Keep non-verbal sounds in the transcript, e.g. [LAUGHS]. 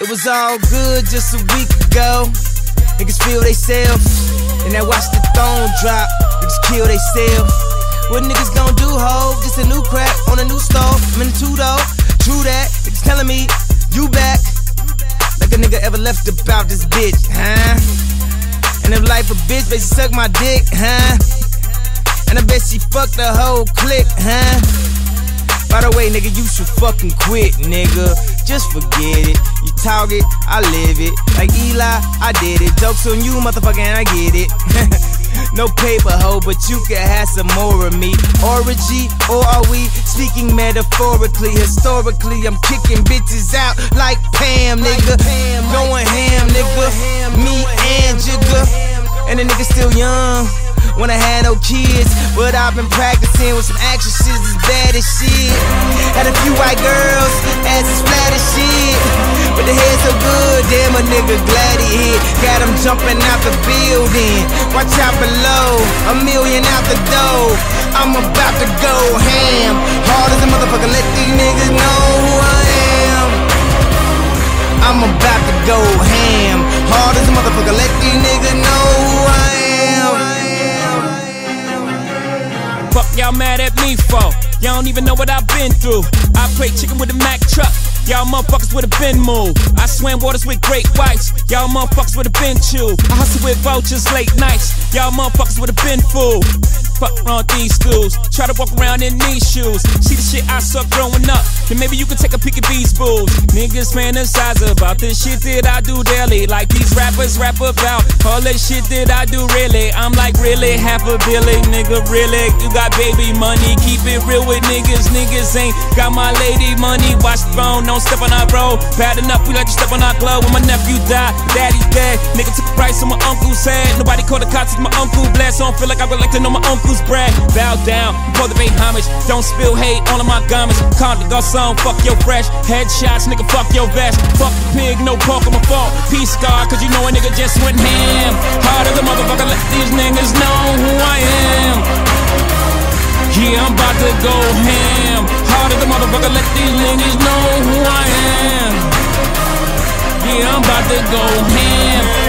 It was all good just a week ago. Niggas feel they self, and I watch the throne drop. Niggas kill they self. What niggas gon' do, ho? Just a new crack on a new stove. I'm in two though. True that. Niggas telling me you back. Like a nigga ever left about this bitch, huh? And if life a bitch, bet she suck my dick, huh? And I bet she fucked the whole clique, huh? By the way, nigga, you should fucking quit, nigga. Just forget it. You talk it, I live it. Like Eli, I did it. Jokes on you, motherfucker, and I get it. [LAUGHS] no paper hoe, but you can have some more of me. Orgy, or are we speaking metaphorically? Historically, I'm kicking bitches out like Pam, nigga. pam Going ham, nigga. Me and Jigga. And the nigga still young when I had no kids. But I've been practicing with some actresses as bad as shit. Had a few white girls, ass as flat as shit. But the head so good, damn a nigga glad he hit. Got him jumping out the building. Watch out below, a million out the door. I'm about to go ham. Hard as a motherfucker, let these niggas know who I am. I'm about to go ham. Fuck y'all mad at me for? Y'all don't even know what I've been through. I play chicken with a Mack truck. Y'all motherfuckers would have been moved. I swam waters with great whites. Y'all motherfuckers would have been chewed. I hustle with vultures late nights. Y'all motherfuckers would have been fooled. Fuck around these schools. Try to walk around in these shoes. See the shit I suck growing up. Then maybe you can take a peek at these fools. Niggas fantasize about the shit that I do daily. Like these rappers rap about all the shit that I do really. I'm like really half a billion, nigga. Really, you got baby money. Keep it real with niggas. Niggas ain't got my lady money. Watch the phone, don't step on our road. Bad enough, we let you step on our glove. When my nephew died, daddy's dead. Nigga took a price on my uncle's head. Nobody called the cops, my uncle blessed. So I don't feel like I would like to know my uncle's brag. Bow down, the pay homage. Don't spill hate on my garments. Comme des Garçons, fuck your fresh. Headshots, nigga, fuck your vest. Fuck the pig, no pork on my fault. Peace, God, cause you know a nigga just went ham. Hard as a motherfucker, let these niggas know who I am. Yeah, I'm about to go ham. Hard as a motherfucker, let these niggas know who I am. Yeah, I'm about to go ham.